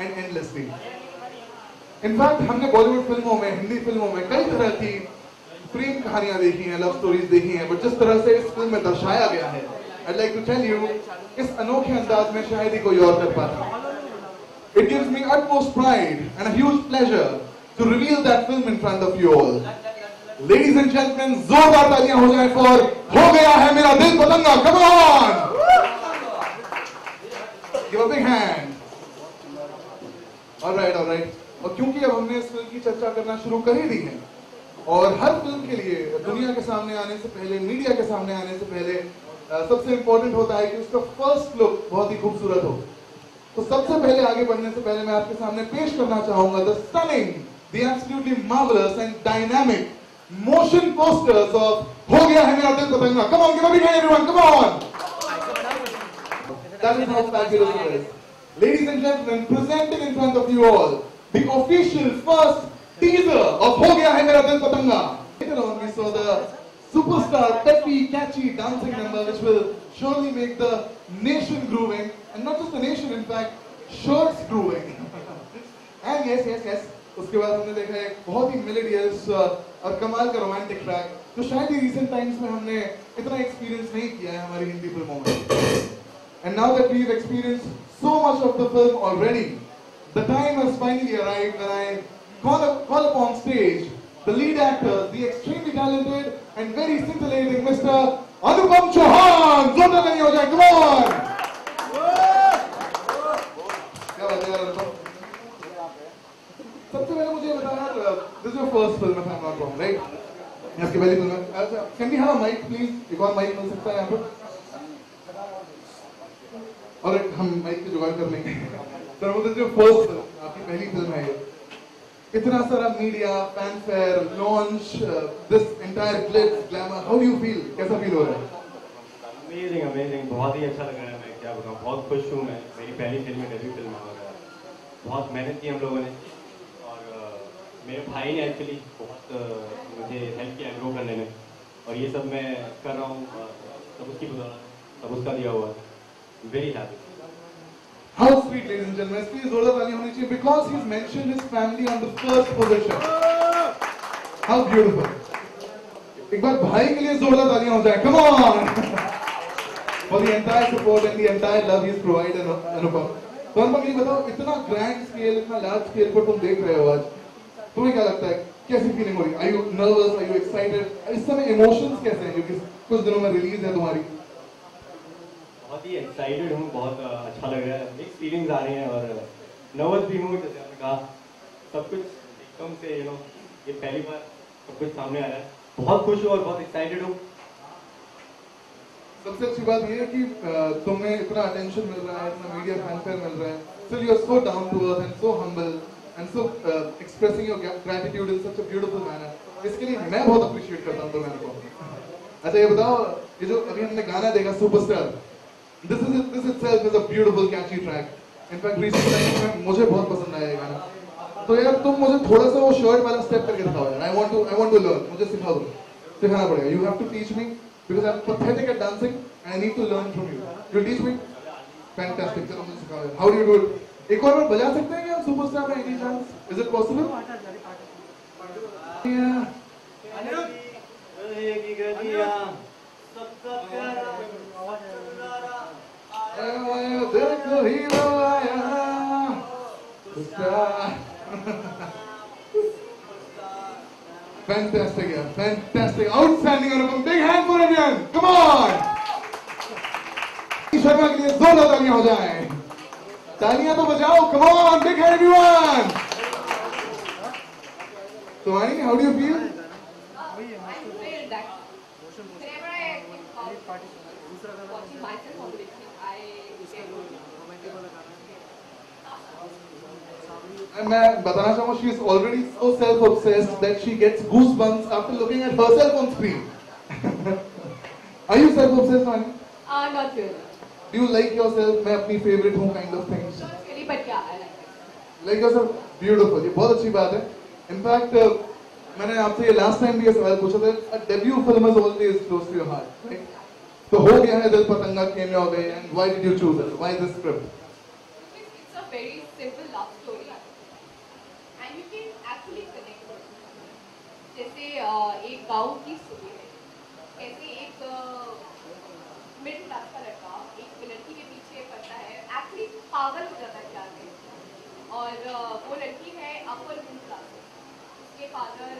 And endlessly in fact हमने बॉलीवुड फ़िल्मों में, हिंदी फ़िल्मों में कई तरह की प्रेम कहानियाँ देखी हैं लव स्टोरीज देखी हैं बट जिस तरह से इस फ़िल्म में दर्शाया गया है I like to tell you इस अनोखे अंदाज में शायद ही कोई और कर पाता। It gives me utmost pride and a huge pleasure to reveal that film in front of you all ladies and gentleman जोरदार तालियाँ हो जाए फॉर हो गया है मेरा दिल पतंगा come give a big hand All right, all right. और क्योंकि अब हमने इस फ़िल्म की चर्चा करना शुरू कर ही दी है और हर फ़िल्म के लिए दुनिया के सामने आने से पहले मीडिया के सामने आने से पहले सबसे इंपॉर्टेंट होता है कि उसका फ़र्स्ट लुक बहुत ही खूबसूरत हो तो सबसे पहले आगे बढ़ने से पहले मैं आपके सामने पेश करना चाहूँगा the stunning the absolutely marvellous and dynamic motion posters of हो गया है मेरा दिल पतंगा come on give a big hand everyone come on That is how fabulous it is. Ladies and gentlemen, presenting in front of you all the official first teaser of Ho Gaya Hai Mera Dil Patanga. Later on, we saw the superstar, peppy, catchy dancing number, which will surely make the nation grooving, and not just the nation, in fact, shirts grooving. and yes, yes, yes. उसके बाद हमने देखा एक बहुत ही melodious और कमाल का romantic track जो शायद ही रिसेंट टाइम्स में हमने इतना एक्सपीरियंस नहीं किया है हमारी हिंदी फिल्मों में And now that we've experienced so much of the film already, the time has finally arrived when I call, up, call upon stage the lead actor, the extremely talented and very scintillating Mr. Anupam Chauhan. जोरदार तालियां हो जाए, come on! क्या बात है यार अनुपम? सबसे पहले मुझे बता यार, this is your first film if I'm not wrong, right? ये आपकी पहली फिल्म है। अच्छा, can we have a mic please? एक और mic मिल सकता है यहाँ पर? और हम माइक की जुगाड़ कर लेंगे। सर वो जो फ़र्स्ट आपकी पहली फ़िल्म है इतना सारा media fanfare launch this entire glitz glamour how you feel कैसा फील हो रहा है? अमेजिंग अमेजिंग बहुत ही अच्छा लग रहा है मैं क्या बताऊँ? बहुत खुश हूँ मैं। मेरी पहली फ़िल्म डेब्यू फ़िल्म है बहुत मेहनत की हम लोगों ने। और अ, मेरे भाई ने एक्चुअली बहुत अ, मुझे हेल्प किया ग्रो करने में। और ये सब मैं कर रहा हूँ और सब उसकी बदौलत सब उसका दिया हुआ। है happy how sweet ladies and gentleman इसलिए जोरदार ताली होनी चाहिए because he has mentioned his family on the first position how beautiful एक बार भाई के लिए जोरदार तालियाँ हो जाए। Come on for the entire support and the entire love he is provided Anupam तो अनुपम ये बताओ, इतना ग्रैंड स्केल इतना लार्ज स्केल पर तुम देख रहे हो आज। तुम्हें क्या लगता है? कैसी फीलिंग हो रही? Are you nervous are you excited इस समय इमोशंस कैसे हैं? जो कि कुछ दिनों में रिलीज़ है तुम्हारी। बहुत ही एक्साइटेड हूँ बहुत अच्छा लग रहा है मिक्स फीलिंग्स आ रही हैं और नर्वस भी हूँ जैसे आपने कहा। सब कुछ एकदम से यू नो ये पहली बार सब कुछ सामने आ रहा है। बहुत खुश हूँ और बहुत एक्साइटेड हूँ। सबसे अच्छी बात ये है कि तुम्हें इतना अटेंशन मिल रहा है इतना मीडिया फैनफेयर मिल रहा है। Are so down to earth and so humble and so uh, expressing your gra- gratitude in such a beautiful manner इसके लिए मैं बहुत अप्रिशिएट करता हूँ तुम्हें। अच्छा ये बताओ ये जो अभी हमने गाना देखा superstar this is this itself is a beautiful catchy track in fact recent time में मुझे बहुत पसंद आया ये गाना। तो यार तुम मुझे थोड़ा सा वो शर्ट वाला स्टेप करके दिखाओ यार। I want to I want to learn मुझे सिखा दो सिखाना पड़ेगा। You have to teach me because I am pathetic at dancing. And I need to learn from you. You teach me? Fantastic चलो मुझे सिखाओ how do you do it एक और बार बजा सकते हैं क्या सुपरस्टार में any chance is it possible रहेगी गलियाँ, सबका प्यारा, Fantastic, yeah, fantastic, outstanding. Big hand for everyone. Come on. Sharma के लिए जोरदार तालियाँ हो जाएँ। तालियाँ तो बजाओ. So, Ani, how do you feel? I feel that whenever I uh, watching myself on the And मैं बताना चाहूंगा she is already so self-obsessed that she gets goosebumps after looking at herself on screen. Are you self-obsessed, Ani? uh, not really. Do you like yourself? मैं अपनी favorite हूँ kind of things. Not really, but yeah, I like it. Like yourself, beautiful. ये बहुत अच्छी बात है. In fact, uh, मैंने आपसे ये last time भी ये सवाल पूछा था. A debut film is always close to your heart, right? तो हो गया है दिल पतंगा came your way and why did you choose it? Why this script? It's, it's a very एक गाँव की स्टोरी है। कैसे एक मिडिल क्लास का लड़का एक लड़की के पीछे पड़ता है। एक्चुअली पागल हो जाता है प्यार और वो लड़की है अपर मिडिल क्लास उसके फादर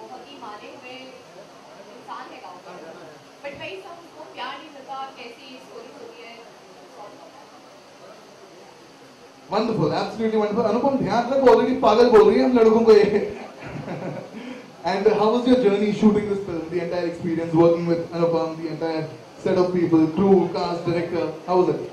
बहुत ही माने हुए इंसान है गाँव का। बट वही सब उसको प्यार नहीं मिलता कैसी स्टोरी होती है Wonderful, absolutely wonderful. अनुपम ध्यान रखो ऑलरेडी पागल बोल रही है हम लड़कों को ये। And how was your journey shooting this film? The entire experience working with Anupam, the entire set of people, crew, cast, director. How was it?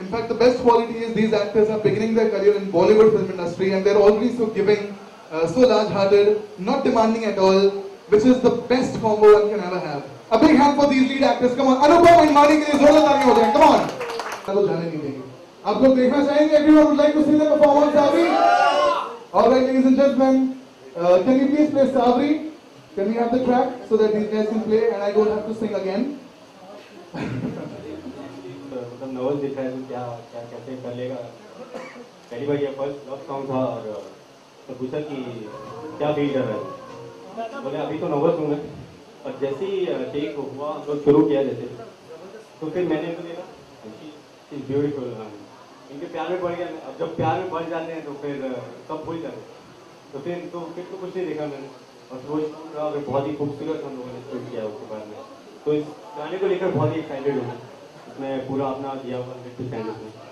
In fact, the best quality is these actors are beginning their career in Bollywood film industry and they're already so giving, uh, so large-hearted, not demanding at all, which is the best combo one can ever have. A big hand for these lead actors. Come on, Anupam and Mani के लिए जोरदार तालियां हो जाएं. Come on. आपको जाने नहीं देंगे. आप लोग देखना चाहेंगे? Everyone would like to see the performance, Sabri. All right, ladies and gentlemen, uh, can you please play Sabri? Can we have the track so that these guys can play and I don't have to sing again? nervous दिख रहा है तो क्या क्या कैसे कर लेगा? पहली बार ये फ़र्स्ट लव सॉन्ग था और तो पूछा कि क्या फील कर रहा है? बोले, अभी तो नर्वस हूँ। मैं और जैसे ही टेक हुआ हम लोग शुरू किया जैसे। तो फिर मैंने तो देखा ब्यूटीफुल इनके प्यार में पड़ गया। अब जब प्यार में पड़ जाते हैं तो फिर सब भूल जाते हैं। तो फिर तो फिर तो कुछ नहीं देखा मैंने। और रहा बहुत ही खूबसूरत हम लोगों ने शूट किया उसके बाद में। तो इस गाने को लेकर बहुत ही एक्साइटेड हूँ। इसमें पूरा अपना दिया हुआ है परसेंट इसमें Thank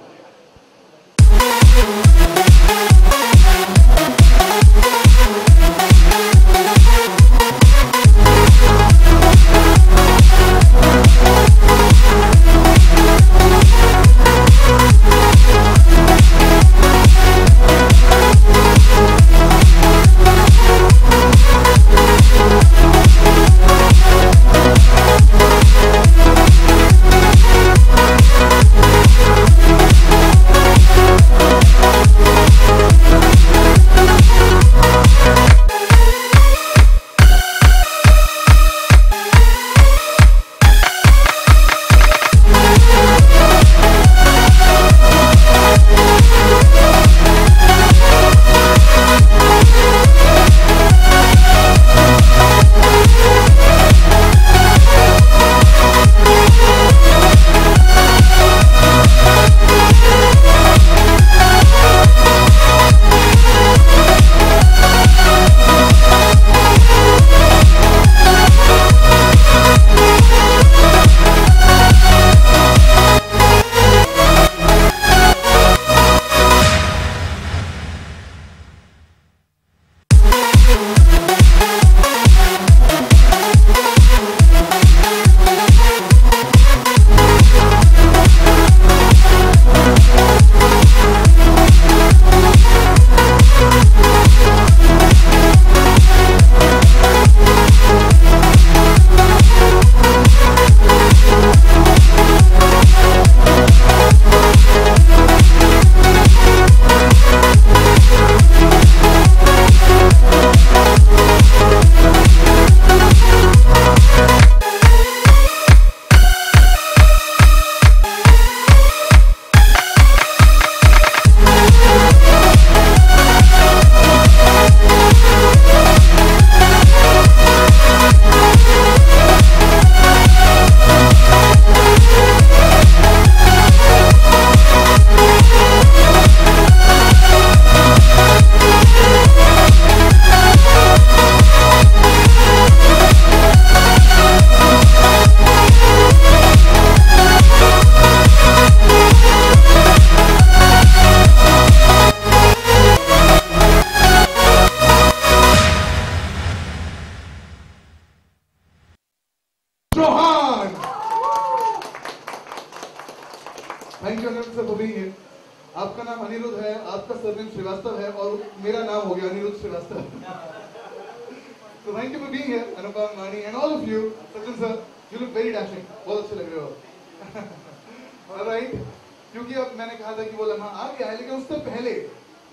लम्हा आ गया है लेकिन उससे पहले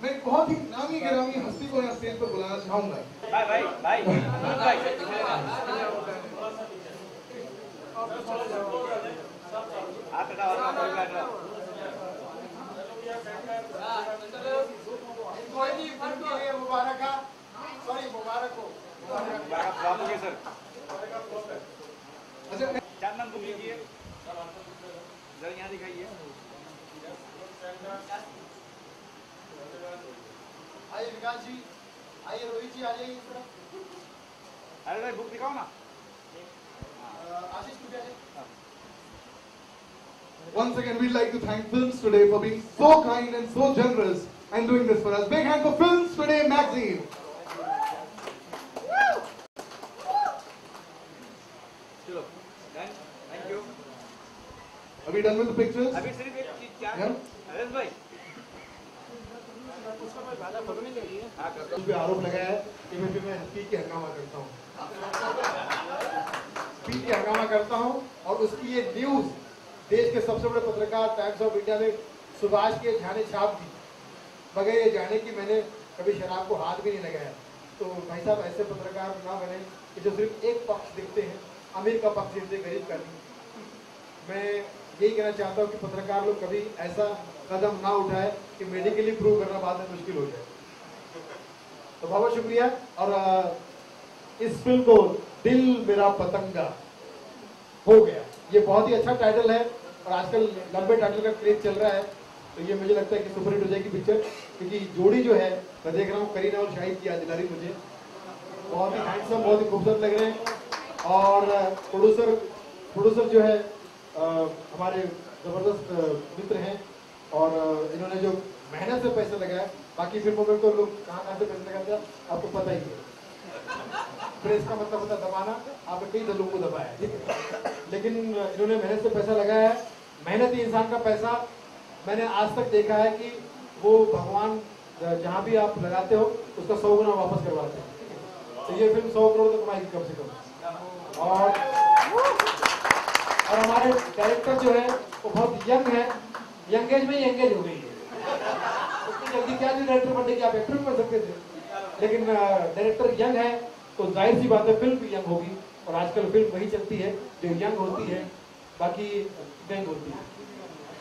मैं एक बहुत ही नामी गिरामी हस्ती को यहाँ स्टेज पर बुलाना चाहूँगा। भाई आइए विकास जी आइए रोहित जी आ जाइए इस तरफ अरे भाई बुक दिखाओ ना अ, आशीष कुछ आ जाइए Once again, we'd like to thank Films Today for being so kind and so generous and doing this for us. Big hand for Films Today magazine. चलो done thank you Are we done with the pictures? सबसे बड़े पत्रकार times of India ने सुभाष के झाने छाप दी। बगैर ये जाने की मैंने कभी शराब को हाथ भी नहीं लगाया। तो भाई साहब, ऐसे पत्रकार ना बने कि जो सिर्फ़ एक पक्ष दिखते हैं, अमीर का पक्ष दिखते गरीब का नहीं। मैं यही कहना चाहता हूँ कि पत्रकार लोग कभी ऐसा कदम ना उठाए कि मेडिकली प्रूव करना बाद में मुश्किल हो जाए। तो बहुत शुक्रिया। और इस फ़िल्म को दिल मेरा पतंगा हो गया। ये बहुत ही अच्छा टाइटल है। और आजकल लंबे टाइटल का क्रेज चल रहा है तो ये मुझे लगता है कि सुपर हिट हो जाएगी पिक्चर क्योंकि जोड़ी जो है मैं देख रहा हूँ करीना और शाहिद की याद मुझे। बहुत ही हैंडसम बहुत ही खूबसूरत लग रहे हैं। और प्रोड्यूसर प्रोड्यूसर जो है अ, हमारे ज़बरदस्त मित्र हैं। और इन्होंने जो मेहनत से पैसे लगाया बाकी फ़िल्मों में तो लोग कहाँ कहाँ से पैसे लगाते हैं आपको पता ही है। प्रेस का मतलब होता दबाना आपने कई दलों को दबाया ठीक है? लेकिन इन्होंने मेहनत से पैसा लगाया है। मेहनती इंसान का पैसा। मैंने आज तक देखा है कि वो भगवान, जहाँ भी आप लगाते हो, उसका सौ गुना वापस करवाते हैं तो ये फ़िल्म सौ करोड़ तो कमाएगी कम से कम। और और हमारे डायरेक्टर जो है, वो बहुत यंग है। यंग एज में ही एंगेज हो गई है। उतनी जल्दी क्या जो डायरेक्टर बनने की आप एक्टर भी बन सकते थे? लेकिन डायरेक्टर यंग है। तो ज़ाहिर सी बात है फ़िल्म भी यंग होगी और आजकल फ़िल्म वही चलती है जो यंग होती है बाकी यंग होती है।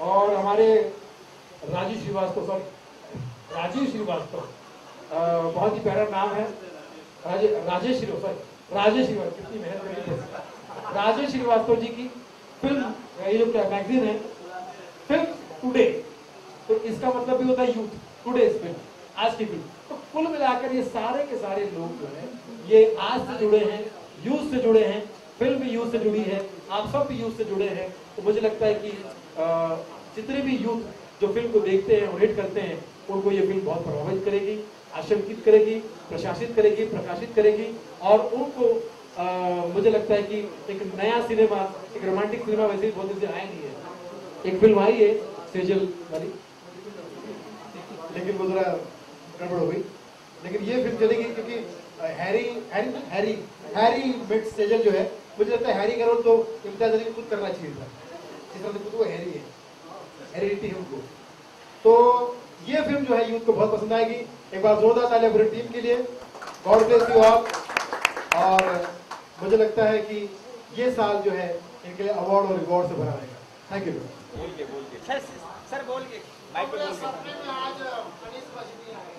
और हमारे राजीव श्रीवास्तव सर राजीव श्रीवास्तव बहुत ही प्यारा नाम है। राजे, राजेश सॉरी राजेश श्रीवास्तव कितनी मेहनत करी राजेश श्रीवास्तव जी की फ़िल्म ये जो क्या मैगजीन है फ़िल्म टुडे तो इसका मतलब भी होता है यूथ टुडे फ़िल्म आज की फ़िल्म। तो कुल मिलाकर ये सारे के सारे लोग जो है ये आज से जुड़े हैं यूथ से जुड़े हैं फ़िल्म भी यूथ से जुड़ी है आप सब भी यूथ से जुड़े हैं। तो मुझे लगता है कि जितने भी यूथ जो फ़िल्म को देखते हैं और हिट करते हैं उनको ये फ़िल्म बहुत प्रभावित करेगी आशंकित करेगी प्रशासित करेगी प्रकाशित करेगी और उनको अ, मुझे लगता है कि एक नया सिनेमा एक रोमांटिक सिनेमा वैसे बहुत दिन से आया नहीं है। एक फ़िल्म आई है सेजल वाली। लेकिन वो जरा गड़बड़ हो गई। लेकिन ये फ़िल्म चलेगी क्योंकि हैरी हैरी हैरी हैरी मिट सेजल जो है मुझे लगता है हैरी का रोल तो इम्तियाज़ अली को खुद करना चाहिए था। जिस तरह से खुद वो हैरी है। हेरिडिटी है उनको। तो ये फ़िल्म जो है यूथ को बहुत पसंद आएगी। एक बार जोरदार तालियाँ पूरी टीम के लिए। गॉड ब्लेस यू ऑल और मुझे लगता है कि ये साल जो है इनके लिए अवार्ड और रिवॉर्ड से भरा रहेगा। थैंक यू बोल के बोल के। सर सर बोल के। माइक पे बोल के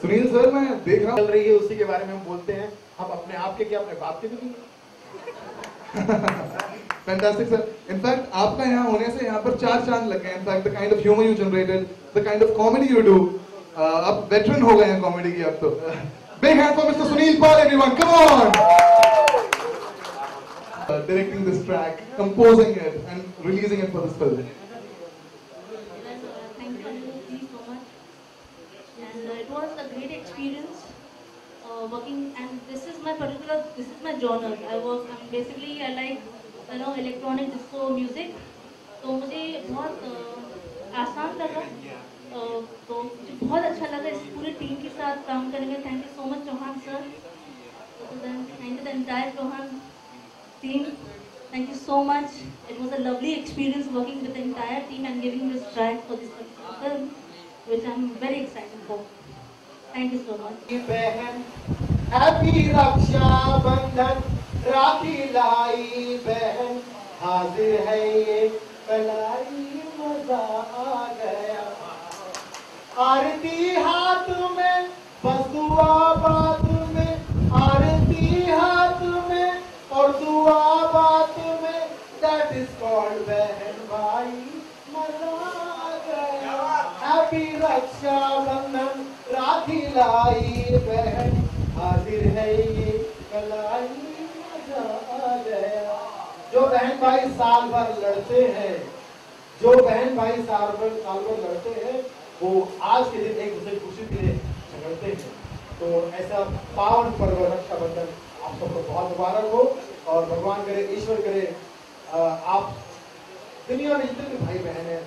सुनील सर मैं देख रहा चल रही है उसी के बारे में हम बोलते हैं। हम अपने आप के क्या अपने बाप के भी नहीं फैंटास्टिक सर इनफैक्ट आपका यहाँ होने से यहाँ पर चार चाँद लग गए। In fact the kind of humour you generated the kind of comedy you do अब वेटरन हो गए हैं कॉमेडी की अब तो। Big hand for mister Sunil Pal everyone come on directing this track composing it and releasing it for this film And, uh, thank you Anuruddh ji so much. And uh, uh, working. And this is my particular this is my genre. I work, I'm basically I like you know electronic disco music. तो मुझे बहुत अ, आसान लगा अ, तो मुझे बहुत अच्छा लगा इस पूरी टीम के साथ काम करने में thank you so much Chauhan sir thank you the entire Chauhan team. Thank you so much. It was a lovely experience working with the entire team and giving this track for this film, which I'm very excited for. Thank you so much. बहन happy Raksha Bandhan rakhi लाई बहन। हाजिर है ये कलाई मज़ा आ गया। आरती हाथ में बस दुआ बात में। आरती हाथ में और दुआ बात में। दैट इज़ कॉल्ड बहन भाई मज़ा आ गया। हैप्पी रक्षा बंधन राखी लाई बहन, हाजिर है ये कलाई मज़ा गया। जो बहन भाई साल भर लड़ते हैं, जो बहन भाई साल भर साल भर लड़ते हैं, वो आज के दिन एक दूसरे खुशी के लिए झगड़ते हैं। तो ऐसा पावन पर्व रक्षाबंधन आप सबको बहुत मुबारक हो और भगवान करे, ईश्वर करे आप दुनिया में जितने भाई बहन हैं,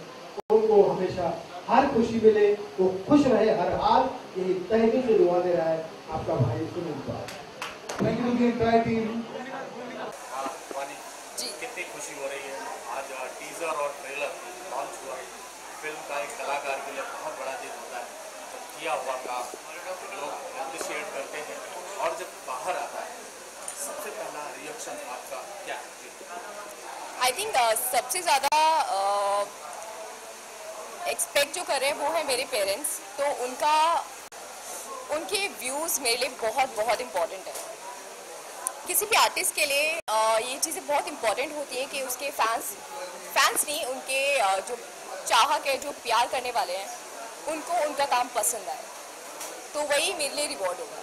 उनको हमेशा हर खुशी मिले वो खुश रहे हर हाल। यही तहगी से दुआ दे रहा है आपका भाई सुनील to the entire कितनी खुशी हो रही है। आज टीजर और ट्रेलर लॉन्च हुआ फ़िल्म का एक कलाकार के लिए बहुत बड़ा दिन होता है। जब किया हुआ काम लोग अप्रिशिएट करते हैं और जब बाहर आता है सबसे पहला रिएक्शन आपका क्या है? आई थिंक सबसे ज़्यादा एक्सपेक्ट जो कर रहे हैं वो है मेरे पेरेंट्स तो उनका, उनके व्यूज़ मेरे लिए बहुत बहुत इम्पोर्टेंट है। किसी भी आर्टिस्ट के लिए ये चीज़ें बहुत इम्पोर्टेंट होती हैं कि उसके फैंस फैंस नहीं, उनके जो चाहक है, जो प्यार करने वाले हैं, उनको उनका काम पसंद आए। तो वही मेरे लिए रिवॉर्ड होगा।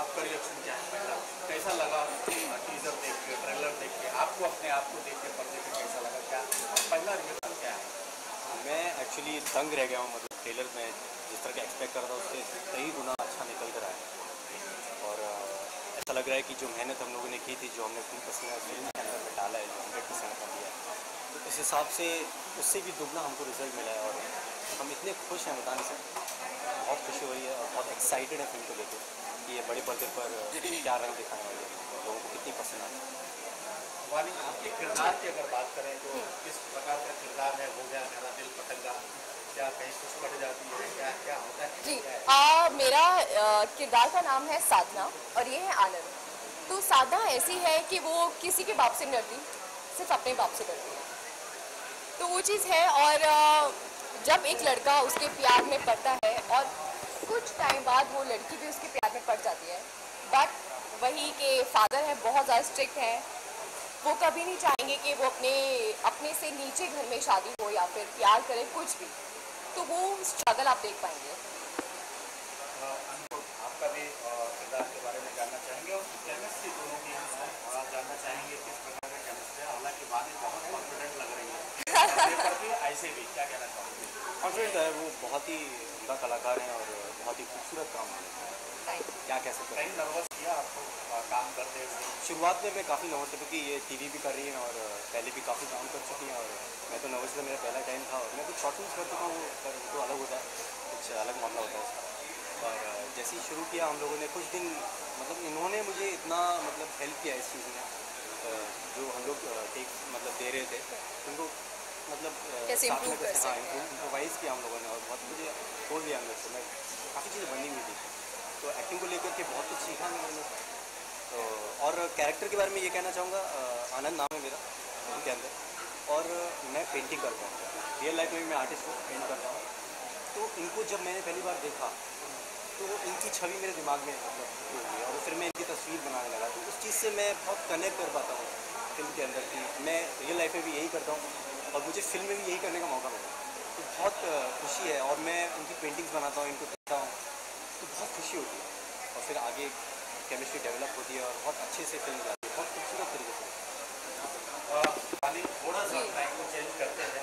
आपका रिएक्शन क्या है? कैसा लगा? टीजर देख के ट्रेलर देख के, आपको अपने आप को देख के पर्दे पे कैसा लगा? क्या? पहला मैं एक्चुअली दंग रह गया हूँ मतलब ट्रेलर में जिस तरह का एक्सपेक्ट कर रहा था उससे कई गुना अच्छा निकल कर आया और ऐसा लग रहा है कि जो मेहनत हम लोगों ने की थी, जो हमने अपनी पसीना फ़िल्म के अंदर में डाला है, जो हंड्रेड परसेंट कर दिया तो इस हिसाब से उससे भी दुगना हमको रिज़ल्ट मिला है और हम इतने खुश हैं बताने से बहुत खुशी हुई है और बहुत एक्साइटेड है फ़िल्म को लेकर कि ये बड़े पर्दे पर क्या रंग दिखाने वाले लोगों को कितनी पसंद आती है वानी आपके किरदार की अगर बात करें तो किस प्रकार का किरदार है हो गया मेरा दिल क्या कहीं कुछ पड़ जाती है क्या क्या होता है जी आ, मेरा आ, किरदार का नाम है साधना और ये है आनंद। तो साधना ऐसी है कि वो किसी के बाप से नहीं डरती सिर्फ़ अपने बाप से डरती है। तो वो चीज़ है और आ, जब एक लड़का उसके प्यार में पड़ता है और कुछ टाइम बाद वो लड़की भी उसके प्यार में पड़ जाती है बट वही के फादर है बहुत ज़्यादा स्ट्रिक्ट है वो कभी नहीं चाहेंगे कि वो अपने अपने से नीचे घर में शादी हो या फिर प्यार करें कुछ भी। तो वो स्ट्रगल आप देख पाएँगे। आपका भी किरदार के बारे में जानना चाहेंगे और केमिस्ट्री दोनों की हम जानना चाहेंगे किस प्रकार का केमिस्ट्री है। हालाँकि बहुत कॉन्फिडेंट लग रही है। ऐसे भी क्या कहना चाहोगे? कॉन्फिडेंट है वो बहुत ही उमदा कलाकार हैं और बहुत ही खूबसूरत काम है। क्या कह सकते हैं? नर्वस किया आपको काम करते हुए? शुरुआत में मैं काफ़ी नर्वस था क्योंकि ये टीवी भी कर रही हैं और पहले भी काफ़ी काम कर चुकी हैं और मैं तो नर्वस था मेरा पहला टाइम था और मैं कुछ शॉर्ट फ़िल्म कर चुका हूँ पर वो तो अलग होता है कुछ अलग मामला होता है उसका और जैसे ही शुरू किया हम लोगों ने कुछ दिन मतलब इन्होंने मुझे इतना मतलब हेल्प किया इस चीज़ में जो हम लोग टेक मतलब दे रहे थे उनको मतलब कैसे- हाँ इम्प्रोवाइज़ किया हम लोगों ने और बहुत मुझे खोल दिया अंदर से मैं काफ़ी चीज़ें बनी हुई थी। तो एक्टिंग को लेकर के बहुत कुछ सीखा मैंने। तो और कैरेक्टर के बारे में ये कहना चाहूँगा आनंद नाम है मेरा, उनके अंदर। और मैं पेंटिंग करता हूँ। रियल लाइफ में भी मैं आर्टिस्ट हूँ पेंट करता हूँ। तो इनको जब मैंने पहली बार देखा तो इनकी छवि मेरे दिमाग में मतलब और फिर मैं इनकी तस्वीर बनाने लगा। तो उस चीज़ से मैं बहुत कनेक्ट कर पाता हूँ फ़िल्म के अंदर कि मैं रियल लाइफ में भी यही करता हूँ और मुझे फ़िल्म में भी यही करने का मौका मिला। तो बहुत खुशी है और मैं उनकी पेंटिंग्स बनाता हूँ, इनको की केमिस्ट्री डेवलप होती है और बहुत अच्छे से फ़िल्म जाती है। बहुत खूबसूरत तरीके से। थोड़ा सा टाइम को चेंज करते हैं।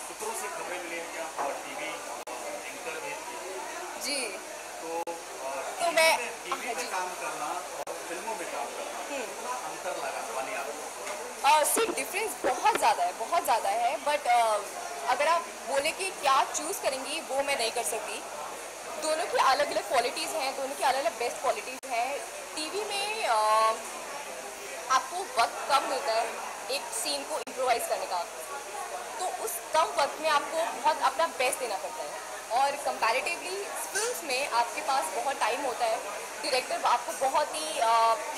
सूत्रों से मिली कि आप टीवी एंकर भी। जी। तो तो मैं टीवी में हाँ काम करना और फ़िल्मों में काम करना हम्म। अंतर लगा वाली सी डिफरेंस बहुत ज़्यादा है बहुत ज़्यादा है बट अगर आप बोले कि क्या चूज़ करेंगी वो मैं नहीं कर सकती। दोनों की अलग अलग क्वालिटीज़ हैं दोनों की अलग अलग बेस्ट क्वालिटीज़ हैं टीवी में uh, आपको वक्त कम मिलता है एक सीन को इम्प्रोवाइज करने का। तो उस कम वक्त में आपको बहुत अपना बेस्ट देना पड़ता है। और कंपैरेटिवली फिल्म्स में आपके पास बहुत टाइम होता है। डायरेक्टर आपको बहुत ही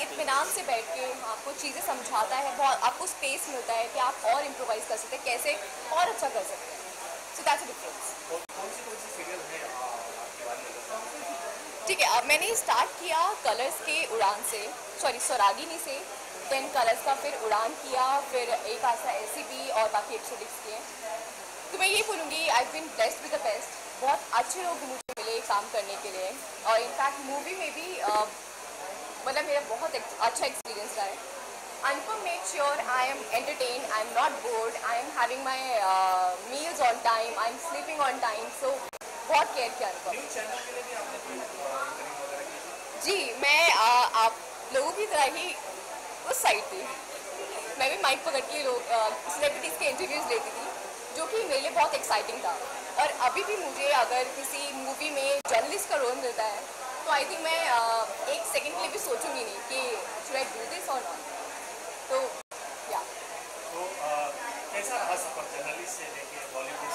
इतमान से बैठ के आपको चीज़ें समझाता है। बहुत आपको स्पेस मिलता है कि आप और इम्प्रोवाइज कर सकते हैं कैसे और अच्छा कर सकते हैं। सो दैट्स डिफरेंस और कौन सी कौन सी सीरियल है आ, आपके बारे में बताओ ठीक है, अब मैंने स्टार्ट किया कलर्स के उड़ान से सॉरी स्वरागिनी से देन कलर्स का फिर उड़ान किया, फिर एक आसा एस और बाकी एक एपिसोडिक्स किए तो मैं यही बोलूँगी I been best with the best बहुत अच्छे लोग मुझे मिले काम करने के लिए। और इनफैक्ट मूवी में भी मतलब मेरा बहुत अच्छा एक्सपीरियंस रहा है। Anupam make sure I am entertain I am not bored I am having my meals on time I am sleeping on time so बहुत केयर किया अनुपम जी मैं आ, आप लोगों की तरह ही उस साइड थी मैं भी माइक पकड़ के लोग सेलिब्रिटीज़ के इंटरव्यूज़ लेती थी जो कि मेरे लिए बहुत एक्साइटिंग था। और अभी भी मुझे अगर किसी मूवी में जर्नलिस्ट का रोल मिलता है तो आई थिंक मैं आ, एक सेकंड के लिए भी सोचूँगी नहीं कि शुड आई डू दिस और नॉट तो या तो कैसा रहा सफ़र जर्नलिस्ट से लेके बॉलीवुड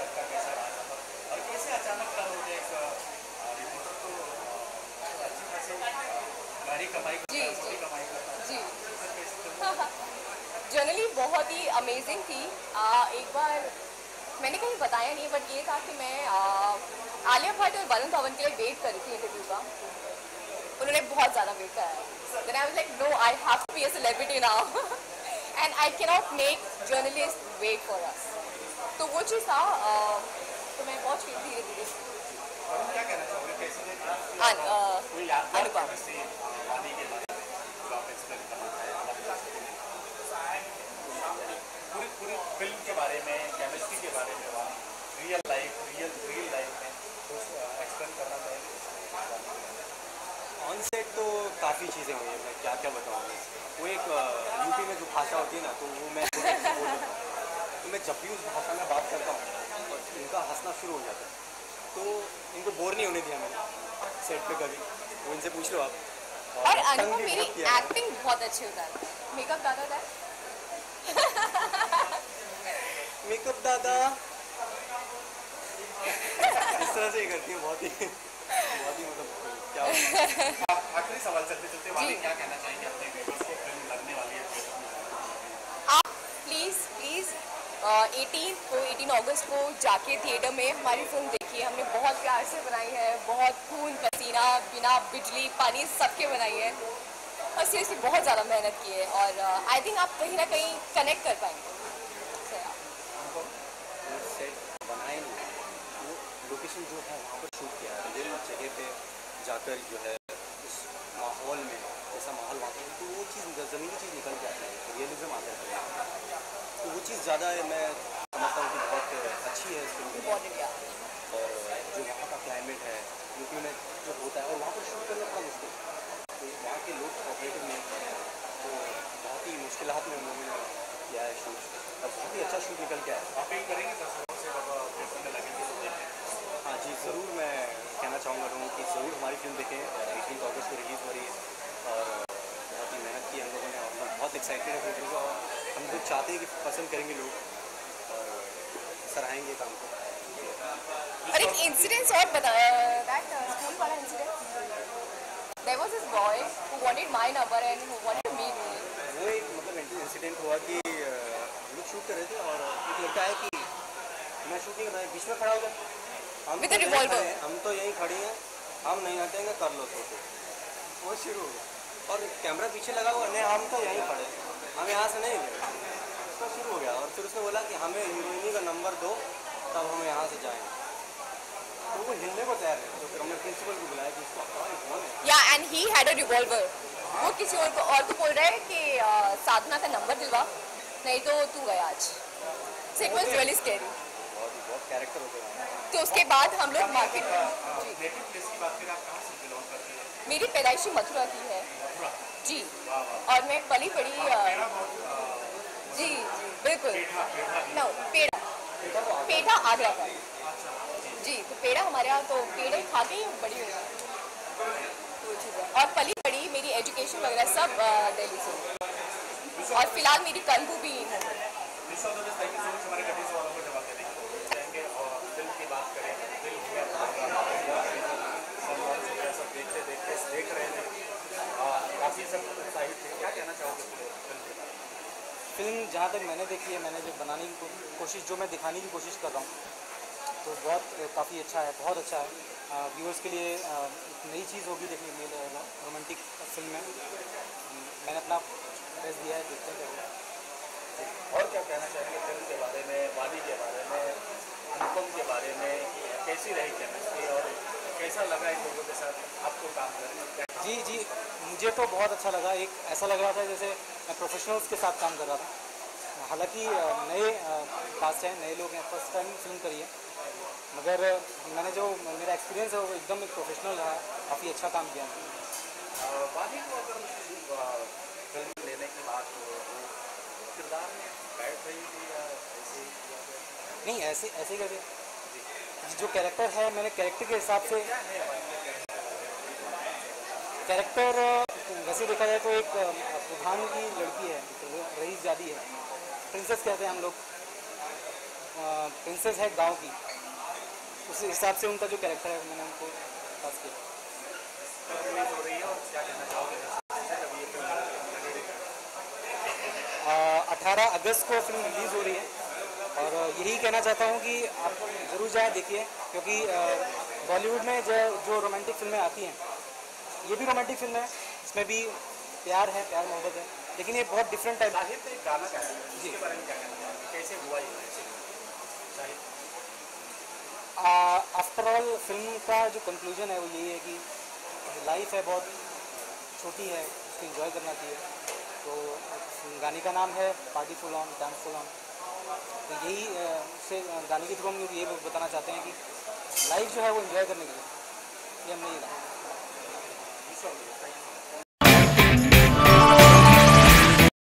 तक का कैसा रहा सफ़र? और कैसे अचानक का हो गया एक आ, रिपोर्टर तो आ, अच्छी खासी गाड़ी कमाई करता जी, है कमाई करता है। जी। जनरली बहुत ही अमेजिंग थी। आ, एक बार मैंने कहीं बताया नहीं बट ये था कि मैं आ, आलिया भट्ट और वरुण धवन के लिए वेट कर रही थी इंटरव्यू का। उन्होंने बहुत ज़्यादा वेट कराया। Then I was like no I have to be a celebrity now and I can not make journalist wait for us तो वो चीज़ था आ, तो मैं पहुँच गई धीरे धीरे फ़िल्म के बारे में बारे में कुछ एक्सप्लेन करना चाहेंगे ऑन सेट तो काफ़ी चीज़ें हुई हैं, मैं क्या क्या बताऊँ। वो एक यूपी में जो भाषा होती है ना तो वो मैं तो मैं जब भी उस भाषा में बात करता हूँ, और इनका हंसना शुरू हो जाता है। तो इनको बोर नहीं होने दिया मैंने सेट पे कभी। वो इनसे पूछ लो आप। और तंग अनुपम मेरी है। एक्टिंग बहुत अच्छी होता है। मेकअप दादा था मेकअप दादा। इस तरह से ही करती है बहुत ही बहुत ही मतलब क्या आखिरी सवाल चलते चलते वाले क्या कहना चाहेंगे अपने व्यूवर्स को फ़िल्म लगने वाली है theatre में? आप प्लीज़ प्लीज़ एटीन को एटीन अगस्त को जाके थिएटर में हमारी फ़िल्म देखी है। हमने बहुत प्यार से बनाई है, बहुत खून, पसीना, बिना बिजली, पानी, सबके बनाई है। और सीरियसली बहुत ज़्यादा मेहनत की है और आई थिंक आप कहीं ना कहीं कनेक्ट कर पाएँगे। लोकेशन जो है, वहाँ पर शूट किया है। रियल जगह पे जाकर जो है, उस माहौल में जैसा माहौल वहाँ पर तो वो चीज़ ज़मीनी चीज़ निकल के है। रियलिज्म आता है। तो वो चीज़ ज़्यादा है मैं समझता हूँ कि बहुत अच्छी है में yeah. और जो वहाँ का क्लाइमेट है यूपी में जो होता है और वहाँ पर शूट करना बड़ा मुश्किल तो वहाँ के लोग कोऑपरेटिव नहीं तो बहुत ही मुश्किल में उन्होंने किया है शूट और बहुत ही अच्छा शूट निकल आया। अपील करेंगे में तो हाँ जी ज़रूर मैं कहना चाहूँगा लोगों कि ज़रूर हमारी फ़िल्म देखें। एटीन अगस्त को रिलीज़ हो रही है। और बहुत ही मेहनत की हम लोगों ने और बहुत एक्साइटेड है। फ़िल्म को और हम लोग चाहते हैं कि पसंद करेंगे लोग और सराहेंगे काम को। और एक इंसिडेंट और बताया दैट स्कूल वाला incident there was this boy who wanted my number and who wanted me वो एक मतलब इंसिडेंट हुआ कि हम लोग शूट कर रहे थे और एक लड़का है कि मैं शूट नहीं कर रहा बीच में खड़ा हो गया। हम तो हैं, हम तो यहीं खड़े हैं हम नहीं हटेंगे कर लो तो। वो शुरू हो गया और कैमरा पीछे लगा हुआ नहीं हम तो यहीं खड़े हैं, हम यहाँ से नहीं गए तो शुरू हो गया और फिर उसने बोला कि हमें हीरोइनी का नंबर दो तब हम यहाँ से जाएँगे। तो वो हिलने को तैयार है तो फिर हमने प्रिंसिपल को बुलाया कि इसका कौन कौन है? या and he had a revolver वो किसी और को और को बोल रहा है कि अ, साधना का नंबर दिलवा नहीं तो तू गया आज। So it was really scary बहुत बहुत कैरेक्टर होते हैं। तो उसके बाद हम लोग मार्केट में नेटिव प्लेस की बात करें आप कहाँ से बिलोंग करती हैं मेरी पैदाइशी मथुरा की है। जी। और मैं पली बहुत जी बिल्कुल। नो पेड़ा। पेठा आगरा का जी तो पेड़ा हमारे यहाँ तो पेड़े खा के ही बड़ी हुई है। है। और पली बड़ी मेरी एजुकेशन वगैरह सब दिल्ली से। और फ़िलहाल मेरी कलबू भी है। हो हो देख रहे थे। काफ़ी सब क्या कहना चाहोगे फ़िल्म जहाँ तक मैंने देखी है मैंने जो बनाने की कोशिश जो मैं दिखाने की कोशिश कर रहा हूँ तो बहुत काफ़ी अच्छा है बहुत अच्छा है। व्यूअर्स के लिए एक नई चीज़ होगी देखने के लिए रोमांटिक फ़िल्म में। मैंने अपना बेस्ट दिया है देखते हैं है। और क्या कहना चाहेंगे फ़िल्म के बारे में वादी के बारे में अनुपम के बारे में? कैसी रही केमिस्ट्री और कैसा लगा इन लोगों के साथ आपको काम करना जी जी मुझे तो बहुत अच्छा लगा। एक ऐसा लग रहा था जैसे मैं प्रोफेशनल्स के साथ काम कर रहा था। हालाँकि नए कास्ट हैं नए लोग हैं फ़र्स्ट टाइम फ़िल्म करी है। मगर मैंने जो मेरा एक्सपीरियंस है वो एकदम एक प्रोफेशनल रहा काफ़ी अच्छा काम किया। मैंने। वादी को अगर फ़िल्म लेने की बात किरदार में बैठ रही थी या ऐसे ही नहीं ऐसे ऐसे कैसे जो। कैरेक्टर है मैंने कैरेक्टर के हिसाब से कैरेक्टर वैसे देखा जाए तो एक प्रधान की लड़की है रईस जादी है। प्रिंसेस कहते हैं हम लोग। प्रिंसेस है गाँव की। उस हिसाब से उनका जो कैरेक्टर है, मैंने उनको पास किया। अठारह अगस्त को फ़िल्म रिलीज़ हो रही है। और यही कहना चाहता हूँ कि आप ज़रूर जाए, देखिए, क्योंकि बॉलीवुड में जो जो रोमांटिक फ़िल्में आती हैं ये भी रोमांटिक फ़िल्म है। इसमें भी प्यार है प्यार मोहब्बत है। लेकिन ये बहुत डिफरेंट टाइप एक गाना है। चाहोगे? कैसे हुआ ये आफ्टर ऑल फ़िल्म का जो कंक्लूजन है वो यही है कि लाइफ है बहुत छोटी है उसको इंजॉय करना चाहिए। तो गाने का नाम है party full on dance full on तो यही से गाने के थ्रू हम ये बताना चाहते हैं कि लाइफ जो है वो इंजॉय करने के लिए। ये हमने ये कहा। sólido.